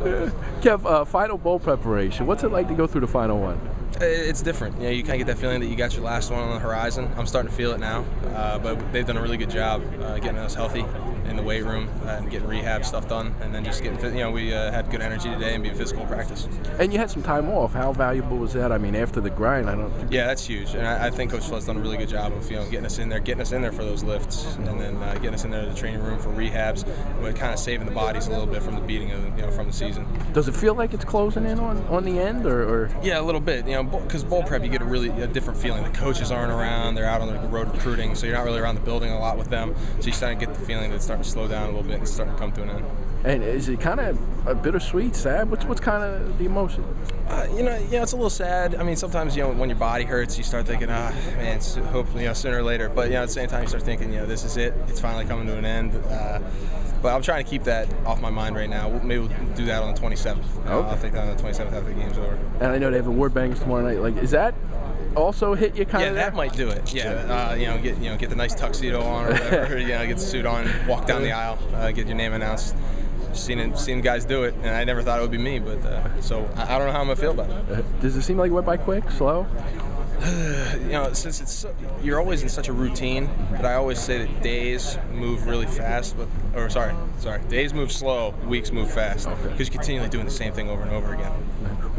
Kev, uh, final bowl preparation. What's it like to go through the final one? It's different. You know, you kind of get that feeling that you got your last one on the horizon. I'm starting to feel it now, uh, but they've done a really good job uh, getting us healthy in the weight room and getting rehab stuff done, and then just getting. You know, we uh, had good energy today and being physical practice. And you had some time off. How valuable was that? I mean, after the grind, I don't. Yeah, that's huge, and I, I think Coach Flood's done a really good job of you know getting us in there, getting us in there for those lifts, and then uh, getting us in there to the training room for rehabs, but kind of saving the bodies a little bit from the beating of you know from the season. Does it feel like it's closing in on, on the end, or, or? Yeah, a little bit. You know, because bowl prep, you get a really a different feeling. The coaches aren't around; they're out on the road recruiting, so you're not really around the building a lot with them. So you start to get the feeling that it's starting to slow down a little bit and starting to come to an end. And is it kind of a bittersweet, sad? What's what's kind of the emotion? Uh, you know, yeah, it's a little sad. I mean, sometimes you know when your body hurts, you start thinking, ah, man, it's hopefully you know sooner or later. But you know, at the same time, you start thinking, you know, this is it. It's finally coming to an end. Uh, but I'm trying to keep that off my mind right now. Maybe we'll do that on the 27th. Okay. I'll think that on the 27th after the game's over. And I know they have award bangs tomorrow night. Like, is that also hit you kind yeah, of? Yeah, that might do it. Yeah, uh, you know, get you know, get the nice tuxedo on or whatever. you know, get the suit on, walk down the aisle, uh, get your name announced seen it, seen guys do it, and I never thought it would be me. But uh, so I, I, don't know how I'm gonna feel about it. Does it seem like it went by quick, slow? you know, since it's you're always in such a routine, but I always say that days move really fast, but or sorry, sorry, days move slow, weeks move fast, because okay. you're continually doing the same thing over and over again.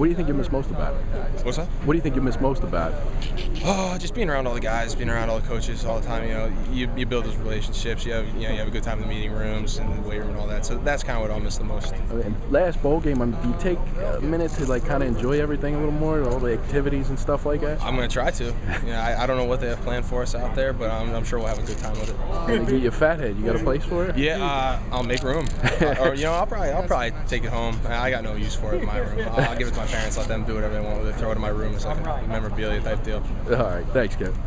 What do you think you miss most about it? What's that? What do you think you miss most about it? Oh, just being around all the guys, being around all the coaches all the time. You know, you, you build those relationships. You have you know you have a good time in the meeting rooms and the weight room and all that. So that's kind of what I'll miss the most. Okay, last bowl game, I mean, do you take a minute to like kind of enjoy everything a little more, all the activities and stuff like that? I'm gonna try to. You know, I, I don't know what they have planned for us out there, but I'm, I'm sure we'll have a good time with it. And get your fathead. You got a place for it? Yeah, uh, I'll make room. or you know, I'll probably I'll probably take it home. I got no use for it in my room. I'll, I'll give it to my parents. Let them do whatever they want with it. Throw it in my room. It's like a memorabilia type deal. All right. Thanks, Kevin.